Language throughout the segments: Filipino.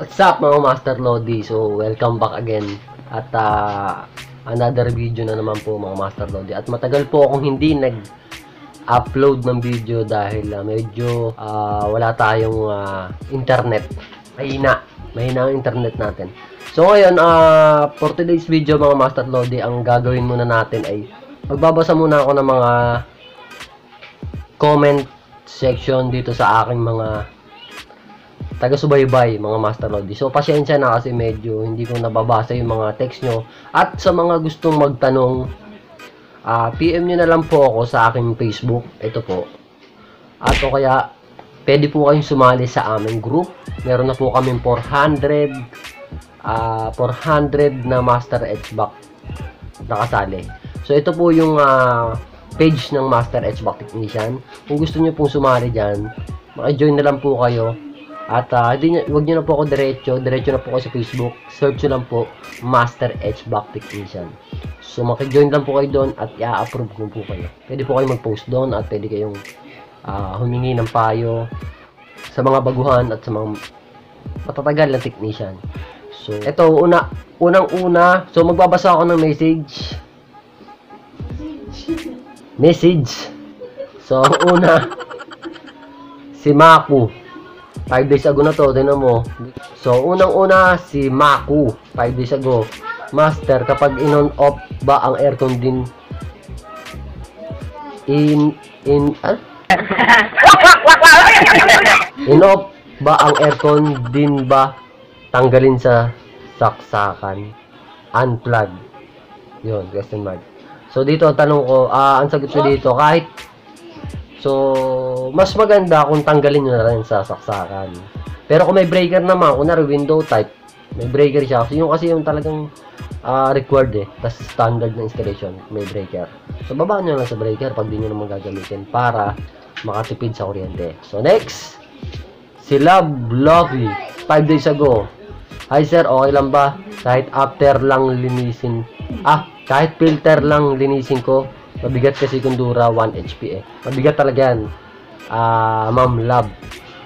What's up mga Master Lodi? So, welcome back again. At ah, another video na naman po mga Master Lodi. At matagal po akong hindi nag-upload ng video dahil ah, medyo ah, wala tayong ah, internet. Mahina. Mahina ang internet natin. So ngayon, ah, for today's video mga Master Lodi, ang gagawin muna natin ay magbabasa muna ako ng mga comment section dito sa aking mga taga-subaybay, mga Master Lodi. So, pasensya na kasi medyo hindi ko nababasa yung mga text nyo. At sa mga gustong magtanong, ah, PM nyo na lang po ako sa aking Facebook. Ito po. At o kaya, pwede po kayong sumali sa aming group. Meron na po kaming 400, ah 400 na Master HVAC nakasali. So, ito po yung ah, page ng Master HVAC Technician. Kung gusto nyo pong sumali dyan, maka-join na lang po kayo. At uh, hindi nyo, wag na po ako diretso, diretso na po kayo sa Facebook. Search nyo lang po Master HVAC Technician. So maki-join lang po kayo doon at i-approve ko po kayo. Pwede po kayo mag-post doon at pwede kayong ah, humingi ng payo sa mga baguhan at sa mga matatagal na technician. So, ito, una, unang-una, so magbabasa ako ng message. Message. So, una, si Maku. 5 days ago na to, tinan mo. So, unang-una, si Maku. 5 days ago. Master, kapag in-on off ba ang aircon din in in ah? in off ba ang aircon din ba tanggalin sa saksakan unplug yun question mark so dito ang tanong ko ah ang sagot ko dito kahit So, mas maganda kung tanggalin nyo na rin sa saksakan. Pero kung may breaker naman, kunwari window type, may breaker siya. So, yung kasi yung talagang ah, required eh. Tapos standard na installation, may breaker. So, babaan nyo lang sa breaker pag di nyo naman gagamitin para makatipid sa kuryente. So, next, si Love Lovey, 5 days ago. Hi sir, okay lang ba? Kahit after lang linisin, ah, kahit filter lang linisin ko, mabigat kasi kung dura 1 HP eh. Mabigat talaga yan. Ah, Ma'am Love,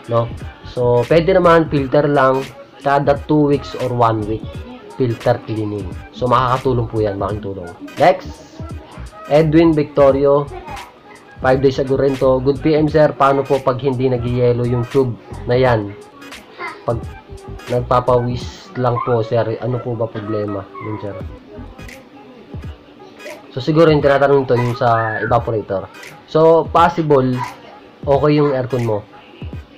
no? So, pwede naman filter lang kada 2 weeks or 1 week filter cleaning. So, makakatulong po yan, makakatulong. Next, Edwin Victorio, 5 days ago rin to. Good PM sir, paano po pag hindi nagyayelo yung tube na yan? Pag nagpapawis lang po sir, ano po ba problema? Yun sir. So siguro yung tinatanong to yung sa evaporator. So possible okay yung aircon mo.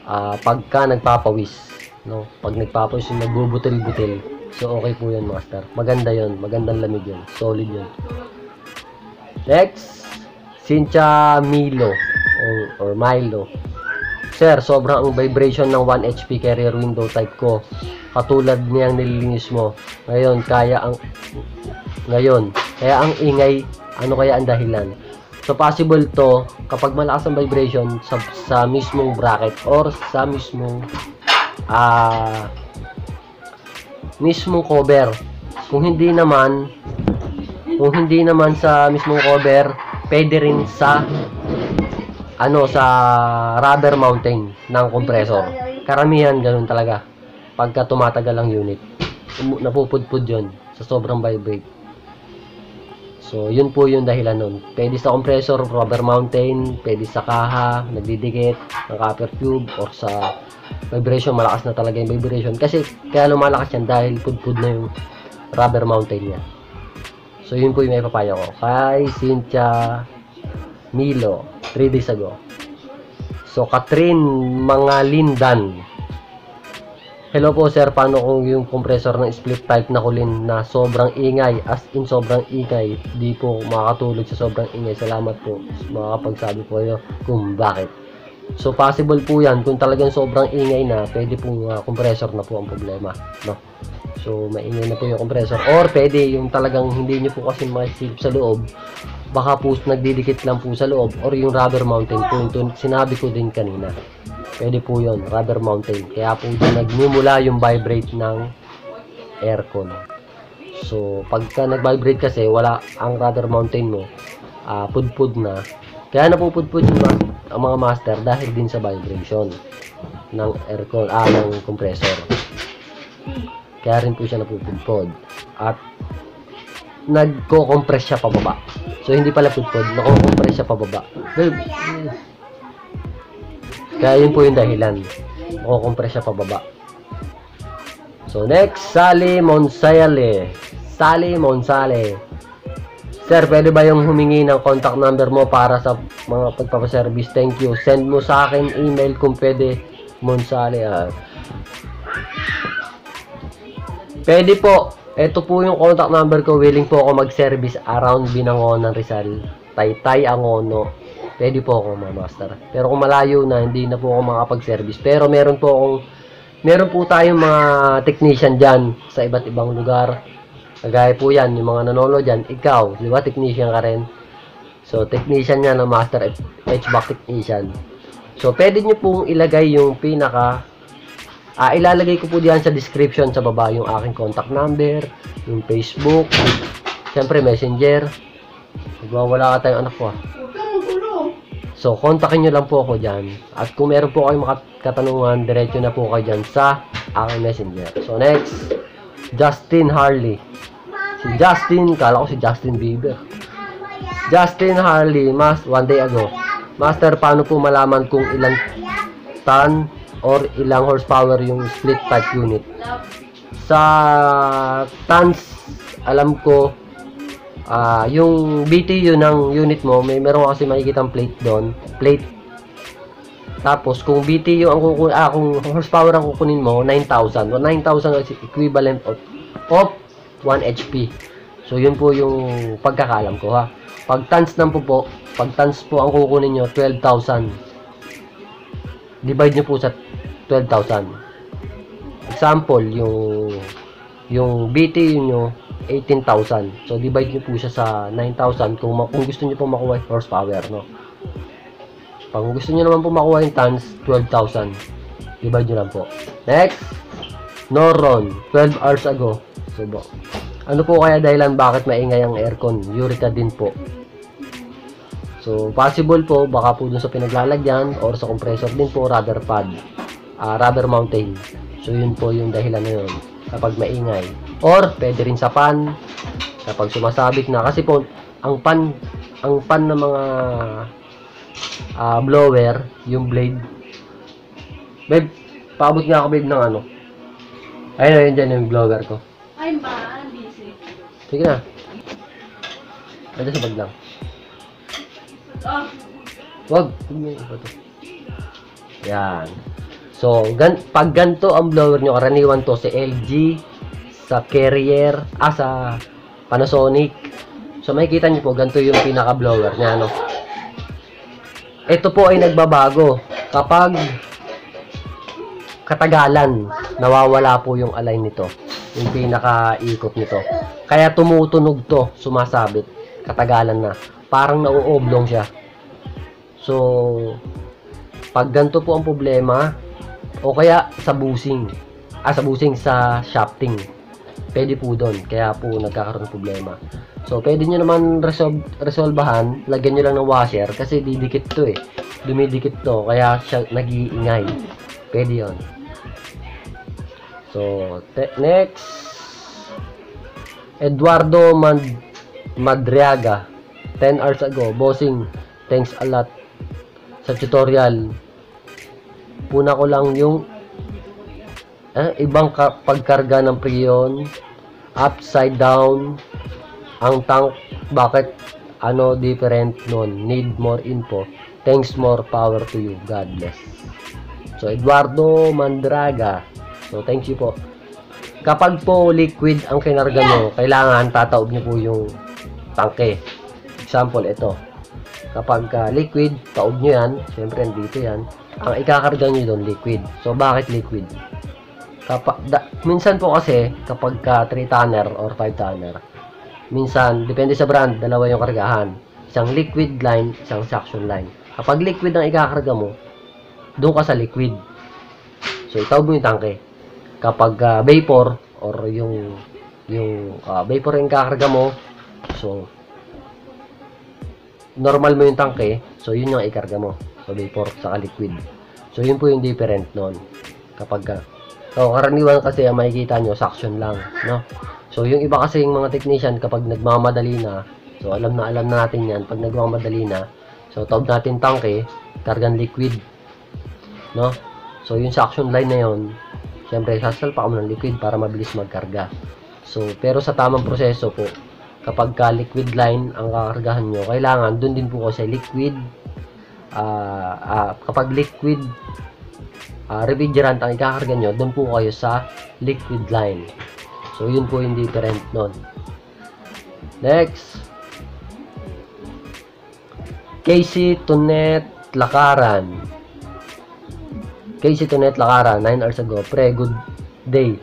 Ah, pagka nagpapawis, no? Pag nagpapawis yung nagbubutil-butil. So okay po 'yun, master. Maganda 'yun, magandang lamig 'yun. Solid 'yun. Next, Cynthia Milo or, or Milo. Sir, sobrang ang vibration ng 1 HP carrier window type ko. Katulad niyang nililinis mo. Ngayon, kaya ang ngayon, kaya ang ingay, ano kaya ang dahilan? So possible to kapag malakas ang vibration sa, sa mismong bracket or sa mismong ah mismong cover. Kung hindi naman kung hindi naman sa mismong cover, pwede rin sa ano sa rubber mounting ng compressor. Karamihan ganun talaga. Pagka tumatagal ang unit, napupudpud 'yon sa sobrang vibrate. So, yun po yung dahilan nun. Pwede sa compressor, rubber mountain, pwede sa kaha, nagdidikit, ng copper tube, or sa vibration, malakas na talaga yung vibration. Kasi, kaya lumalakas yan dahil pudpud na yung rubber mountain niya. So, yun po yung may papaya ko. Kay Cynthia Milo, 3 days ago. So, Katrin Mangalindan. Hello po sir, paano kung yung compressor ng split type na kulin na sobrang ingay, as in sobrang ingay, di po makakatulog sa sobrang ingay. Salamat po. Makakapagsabi po kayo kung bakit. So possible po yan, kung talagang sobrang ingay na, pwede pong uh, compressor na po ang problema. No? So maingay na po yung compressor. Or pwede yung talagang hindi nyo po kasi masilip sa loob, baka po nagdidikit lang po sa loob or yung rubber mountain po yung sinabi ko din kanina. Pwede po yon rubber mountain. Kaya po dyan nagmumula yung vibrate ng aircon. So, pagka nag-vibrate kasi, wala ang rubber mountain mo, ah pudpud na. Kaya napupudpud yung ma- ang mga master dahil din sa vibration. ng aircon, ah, ng compressor. Kaya rin po siya napupudpod. At nagko-compress siya pababa. So, hindi pala pudpod, nako-compress siya pababa. Well. Kaya yun po yung dahilan. Nako-compress siya pababa. So, next, Sally Monsale. Sally Monsale. Sir, pwede ba yung humingi ng contact number mo para sa mga pagpapaservice? Thank you. Send mo sa akin email kung pwede. Monsale. Ah. Pwede po. Ito po yung contact number ko. Willing po ako mag-service around Binangonan, Rizal. Taytay, Angono. Pwede po ako, mga master. Pero kung malayo na, hindi na po ako makapag-service. Pero meron po akong meron po tayong mga technician dyan sa iba't ibang lugar. Kagaya po yan, yung mga nanonood dyan, ikaw, di ba, technician ka rin. So, technician yan master HVAC technician. So, pwede nyo pong ilagay yung pinaka, ah, ilalagay ko po diyan sa description sa baba yung aking contact number, yung Facebook, syempre messenger. Nagwawala ka tayong anak ko ah. So, kontakin nyo lang po ako dyan. At kung meron po kayong katanungan, diretso na po kayo dyan sa aking messenger. So, next, Justin Harley. Si Justin, kala ko si Justin Bieber. Justin Harley, mas one day ago. Master, paano po malaman kung ilang ton or ilang horsepower yung split type unit? Sa tons, alam ko, Ah, yung BTU ng unit mo, may meron kasi makikitang plate doon, plate. Tapos kung BTU ang kukunin, ah, kung horsepower ang kukunin mo, 9,000. 9,000 is equivalent of, of 1 HP. So yun po yung pagkakalam ko ha. Pag tons ng po po, pag tons po ang kukunin nyo, 12,000. Divide nyo po sa 12,000. Example, yung yung BTU nyo, 18,000. So, divide nyo po siya sa 9,000 kung, kung gusto nyo po makuha yung horsepower, no? Pag gusto nyo naman po makuha yung tons, 12,000. Divide nyo lang po. Next, Noron, 12 hours ago. So, bo, ano po kaya dahilan bakit maingay ang aircon? Eureka din po. So, possible po, baka po dun sa pinaglalagyan or sa compressor din po, rubber pad. Uh, rubber mountain. So, yun po yung dahilan na yun kapag maingay. Or, pwede rin sa pan, kapag sumasabit na. Kasi po, ang pan, ang pan ng mga uh, blower, yung blade, babe, paabot nga ako babe ng ano. Ayun, ayun dyan yung blower ko. Ay, ba? Busy. Sige na. Ito sa bag lang. Oh, Wag. To. Yan. So, gan pag ganito ang blower nyo, karaniwan to sa LG, sa Carrier, ah, Panasonic. So, makikita nyo po, ganito yung pinaka-blower niya, no? Ito po ay nagbabago. Kapag katagalan, nawawala po yung align nito. Yung pinaka-ikot nito. Kaya tumutunog to, sumasabit. Katagalan na. Parang nauoblong siya. So, pag ganito po ang problema, o kaya sa busing, ah sa busing sa shafting, pwede po doon. Kaya po nagkakaroon ng problema. So, pwede nyo naman resolve, resolbahan, lagyan nyo lang ng washer kasi didikit to eh. Dumidikit to, kaya siya nag-iingay. Pwede yon. So, next, Eduardo Mad Madriaga, 10 hours ago, bossing, thanks a lot sa tutorial. Puna ko lang yung eh, ibang ka- pagkarga ng prion, upside down, ang tank, bakit ano different nun? Need more info. Thanks, more power to you. God bless. So, Eduardo Mandraga. So, thank you po. Kapag po liquid ang kinarga nyo, kailangan tataob nyo po yung tangke. Example, ito. Kapag uh, liquid, taob nyo yan. Siyempre, dito yan. Ang ikakarga nyo doon, liquid. So, bakit liquid? Kapag, da, minsan po kasi, kapag ka 3 tonner or 5 tonner, minsan, depende sa brand, dalawa yung kargahan. Isang liquid line, isang suction line. Kapag liquid ang ikakarga mo, doon ka sa liquid. So, itaob mo yung tangke. Kapag uh, vapor, or yung yung uh, vapor yung kakarga mo, so, normal mo yung tangke, so yun yung ikarga mo. So, vapor, saka liquid. So, yun po yung different nun. Kapag ka. So, karaniwan kasi ang makikita nyo, suction lang, no? So, yung iba kasi yung mga technician, kapag nagmamadali na, so, alam na alam natin yan, pag nagmamadali na, so, tawag natin tangke, kargan liquid, no? So, yung suction line na yon syempre, sasalpa ka mo ng liquid para mabilis magkarga. So, pero sa tamang proseso po, kapag ka liquid line ang kakargahan nyo, kailangan dun din po kasi liquid, ah ah, kapag liquid ah, refrigerant ang ikakarga nyo, dun po kayo sa liquid line. So, yun po yung different nun. Next. Casey Tunet Lakaran. Casey Tunet Lakaran, 9 hours ago. Pre, good day.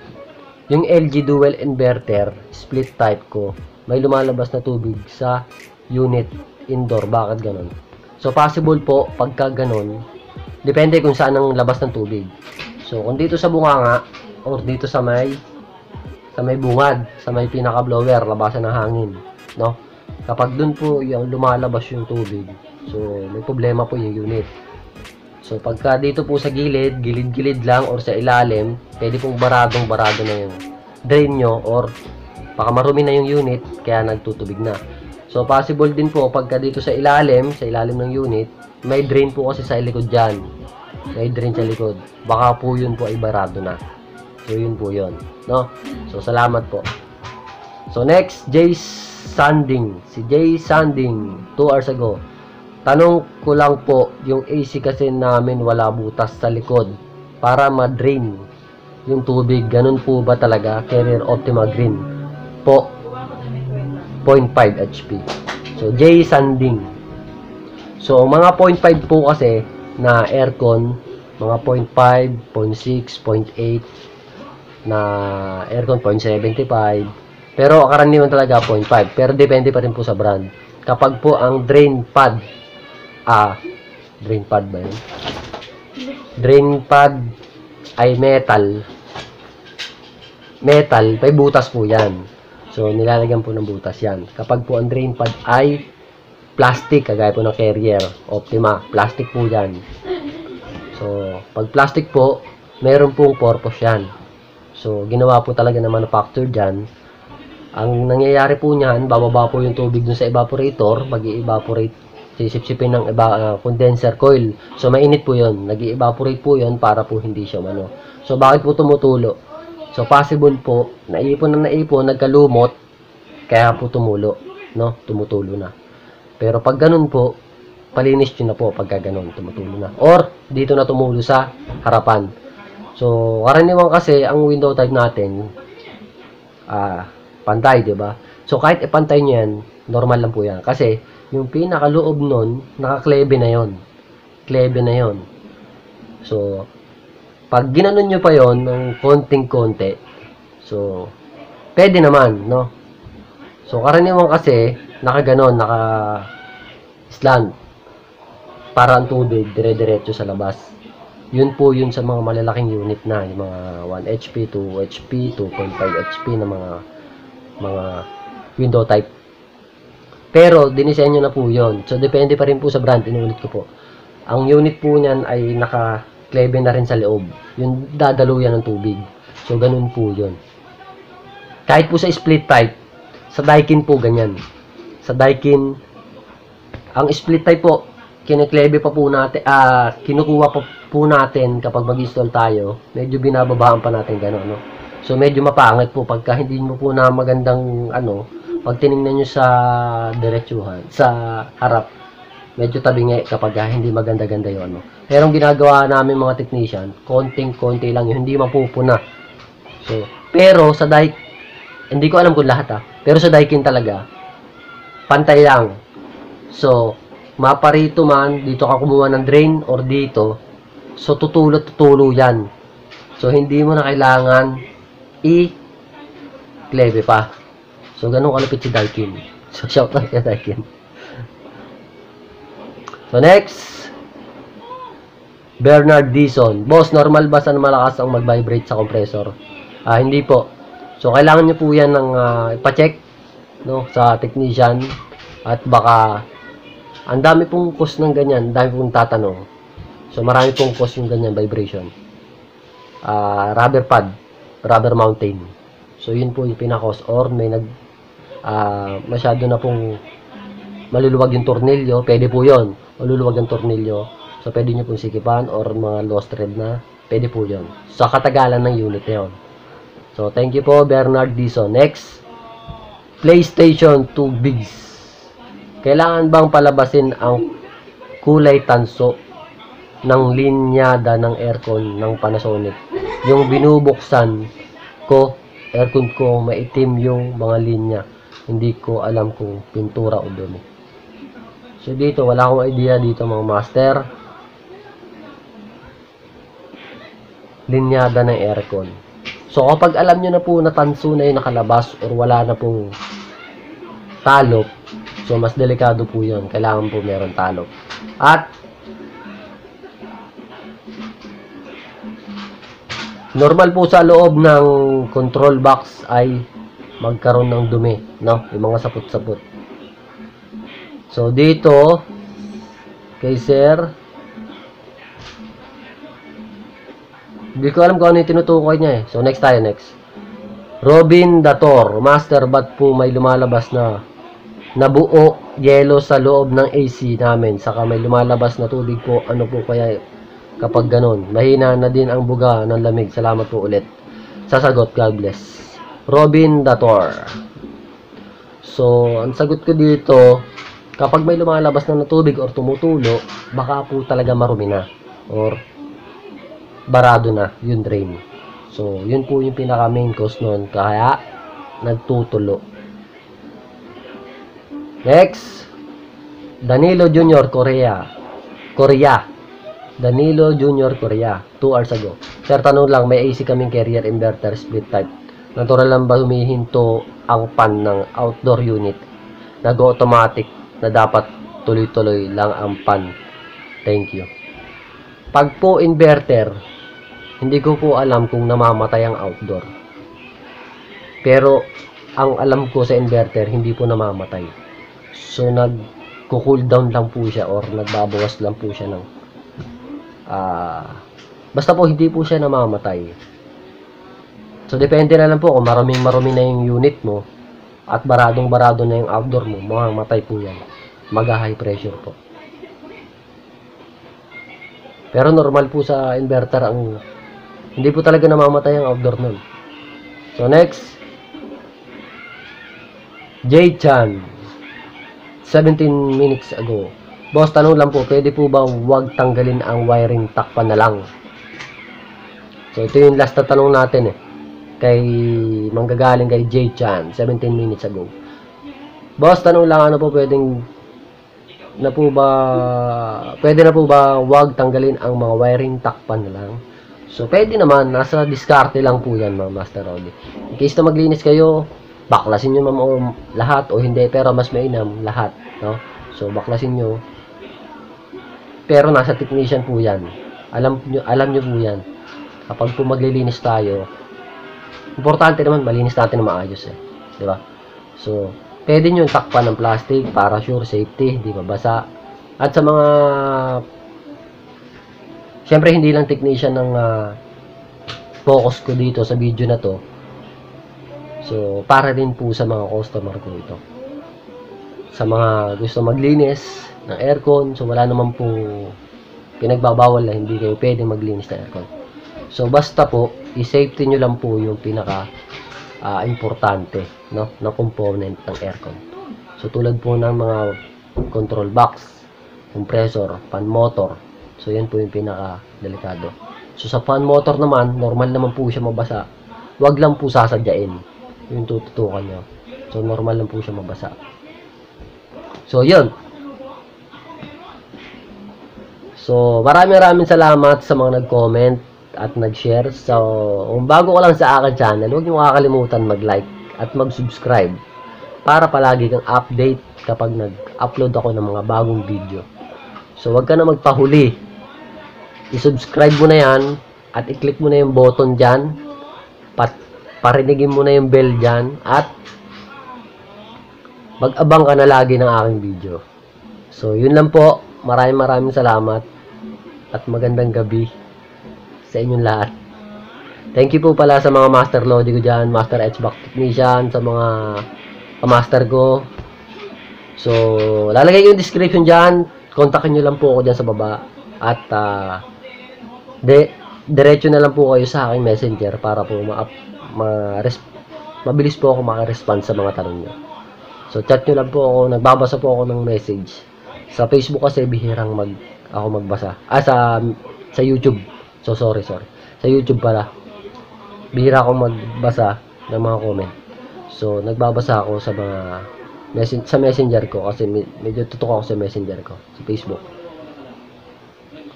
Yung LG dual inverter, split type ko, may lumalabas na tubig sa unit indoor. Bakit ganon? So, possible po, pagka ganon, depende kung saan ang labas ng tubig. So, kung dito sa bunganga, or dito sa may sa may bungad, sa may pinaka-blower, labasan ng hangin, no? Kapag dun po yung lumalabas yung tubig, so may problema po yung unit. So pagka dito po sa gilid, gilid-gilid lang or sa ilalim, pwede pong baradong barado na yung drain nyo or baka marumi na yung unit kaya nagtutubig na. So possible din po pagka dito sa ilalim, sa ilalim ng unit, may drain po kasi sa likod dyan. May drain sa likod. Baka po yun po ay barado na. So yun po yun. No? So salamat po. So next, Jay Sanding. Si Jay Sanding, 2 hours ago. Tanong ko lang po, yung AC kasi namin wala butas sa likod para ma-drain yung tubig. Ganun po ba talaga? Carrier Optima Green. Po, 0.5 HP. So, J Sanding. So, mga 0.5 po kasi na aircon, mga 0.5, 0.6, 0.8 na aircon 0.75. Pero karaniwan talaga 0.5. Pero depende pa rin po sa brand. Kapag po ang drain pad, ah, drain pad ba yun? Drain pad ay metal. Metal, may butas po yan. So, nilalagyan po ng butas yan. Kapag po ang drain pad ay plastic, kagaya po ng carrier, Optima, plastic po yan. So, pag plastic po, meron pong purpose yan. So, ginawa po talaga ng manufacturer dyan. Ang nangyayari po niyan, bababa po yung tubig dun sa evaporator, mag evaporate sisipsipin ng eba, ah, condenser coil. So, mainit po yun. nag evaporate po yun para po hindi siya ano. So, bakit po tumutulo? So, possible po, naipon na naipon, nagkalumot, kaya po tumulo, no? Tumutulo na. Pero pag ganun po, palinis nyo na po pagka ganun, tumutulo na. Or, dito na tumulo sa harapan. So, karaniwan kasi, ang window type natin, ah, pantay, di ba? So, kahit ipantay nyo yan, normal lang po yan. Kasi, yung pinakaloob nun, nakaklebe na yon Klebe na yon So, pag ginanon nyo pa yon ng konting-konti, so, pwede naman, no? So, karaniwan kasi, nakaganon, naka slant para ang tubig dire-diretso sa labas. Yun po yun sa mga malalaking unit na, yung mga 1 HP, 2 HP, 2.5 HP na mga mga window type. Pero, dinisenyo na po yon So, depende pa rin po sa brand. Inulit ko po. Ang unit po niyan ay naka-klebe na rin sa loob. Yung dadaluyan ng tubig. So, ganun po yon Kahit po sa split type, sa Daikin po ganyan. Sa Daikin, ang split type po, kiniklebe pa po natin, ah, kinukuha pa po natin kapag mag-install tayo, medyo binababaan pa natin gano'n, no? So, medyo mapangit po pagka hindi mo po na magandang, ano, pag tiningnan nyo sa diretsuhan, sa harap, medyo tabingi kapag ah, hindi maganda-ganda yun, no? Pero ang ginagawa namin mga technician, konting-konti lang yun, hindi mapupuna. So, pero sa Daik, hindi ko alam kung lahat ah, pero sa Daikin talaga, pantay lang. So, maparito man, dito ka kumuha ng drain or dito, so tutulo tutulo yan. So, hindi mo na kailangan i-klebe pa. So, ganun kalapit si Daikin. So, shout out kay Daikin. So, next. Bernard Dison. Boss, normal ba sa malakas ang mag-vibrate sa compressor? Ah, hindi po. So, kailangan nyo po yan ng ah, ipacheck no, sa technician at baka ang dami pong cause ng ganyan, ang dami pong tatanong. So, marami pong cause yung ganyan vibration. Ah, rubber pad, rubber mountain. So, yun po yung pinakos. Or may nag, ah, masyado na pong maluluwag yung tornilyo, pwede po yun. Maluluwag yung tornilyo. So, pwede nyo pong sikipan or mga lost thread na, pwede po yun. Sa katagalan ng unit na yun. So, thank you po, Bernard Dison. Next, PlayStation 2 Bigs. Kailangan bang palabasin ang kulay tanso ng linyada ng aircon ng Panasonic? Yung binubuksan ko, aircon ko, maitim yung mga linya. Hindi ko alam kung pintura o dumi. So dito, wala akong idea dito mga master. Linyada ng aircon. So kapag alam nyo na po na tanso na yung nakalabas or wala na pong talop, so mas delikado po yun. Kailangan po meron talop. At normal po sa loob ng control box ay magkaroon ng dumi, no? Yung mga sapot-sapot. So dito kay sir Hindi ko alam kung ano yung tinutukoy niya eh. So next tayo, next. Robin Dator, Master, ba't po may lumalabas na nabuo yelo sa loob ng AC namin. Saka may lumalabas na tubig po. Ano po kaya kapag ganun mahina na din ang buga ng lamig. Salamat po ulit. Sasagot God bless. Robin Dator. So ang sagot ko dito kapag may lumalabas na na tubig or tumutulo baka po talaga marumi na. Or barado na yung drain. So yun po yung pinaka main cause nun. Kaya nagtutulo Next, Danilo Junior Korea. Korea. Danilo Junior Korea. 2 hours ago. Sir, tanong lang, may AC kaming carrier inverter split type. Natural lang ba humihinto ang pan ng outdoor unit? Nag-automatic na dapat tuloy-tuloy lang ang pan. Thank you. Pag po inverter, hindi ko po alam kung namamatay ang outdoor. Pero, ang alam ko sa inverter, hindi po namamatay. So, nag-cool down lang po siya or nagbabawas lang po siya ng ah basta po hindi po siya namamatay. So, depende na lang po kung maraming marumi na yung unit mo at baradong barado na yung outdoor mo, mamamatay po yan. Mag-high pressure po. Pero normal po sa inverter ang hindi po talaga namamatay ang outdoor nun. So, next. J-Chan. 17 minutes ago. Boss, tanong lang po, pwede po ba wag tanggalin ang wiring takpan na lang? So, ito yung last na tanong natin eh. Kay, manggagaling kay J. Chan, 17 minutes ago. Boss, tanong lang, ano po pwedeng, na po ba, pwede na po ba wag tanggalin ang mga wiring takpan na lang? So, pwede naman, nasa diskarte lang po yan, mga Master Rolly. In case na maglinis kayo, baklasin nyo o lahat o hindi, pero mas mainam lahat, no? So, baklasin nyo. Pero nasa technician po yan. Alam nyo, alam nyo po yan. Kapag po maglilinis tayo, importante naman malinis natin na maayos eh. Di ba? So, pwede nyo takpan ng plastic para sure safety, di ba basa. At sa mga Siyempre, hindi lang technician ng ah, focus ko dito sa video na to. So, para din po sa mga customer ko ito. Sa mga gusto maglinis ng aircon, so wala naman po pinagbabawal na hindi kayo pwede maglinis ng aircon. So, basta po, i-safety nyo lang po yung pinaka ah, importante no, na component ng aircon. So, tulad po ng mga control box, compressor, fan motor. So, yan po yung pinaka delikado. So, sa fan motor naman, normal naman po siya mabasa. Huwag lang po sasadyain yung tututukan nyo. So, normal lang po siya mabasa. So, yun. So, maraming maraming salamat sa mga nag-comment at nag-share. So, kung bago ka lang sa akin channel, huwag niyo kakalimutan mag-like at mag-subscribe para palagi kang update kapag nag-upload ako ng mga bagong video. So, huwag ka na magpahuli. I-subscribe mo na yan at i-click mo na yung button dyan. Pat parinigin mo na yung bell dyan at mag-abang ka na lagi ng aking video. So, yun lang po. Maraming maraming salamat. at magandang gabi sa inyong lahat. Thank you po pala sa mga Master Lodi ko dyan, Master HVAC Technician, sa mga master ko. So, lalagay yung description dyan. Kontakin nyo lang po ako dyan sa baba. At, ah, de, diretso na lang po kayo sa aking messenger para po ma, ma mabilis po ako makarespond sa mga tanong nyo. So, chat nyo lang po ako. Nagbabasa po ako ng message. Sa Facebook kasi bihirang mag, ako magbasa. Ah, sa, sa YouTube. So, sorry, sorry. Sa YouTube pala. Bihira ako magbasa ng mga comment. So, nagbabasa ako sa mga messen- sa messenger ko kasi me- medyo tutok ako sa messenger ko, sa Facebook.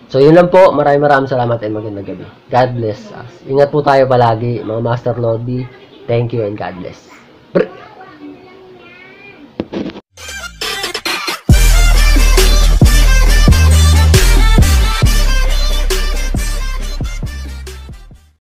So, yun lang po. Maraming maraming salamat and magandang gabi. God bless us. Ingat po tayo palagi, mga Master Lodi. Thank you and God bless. Brr!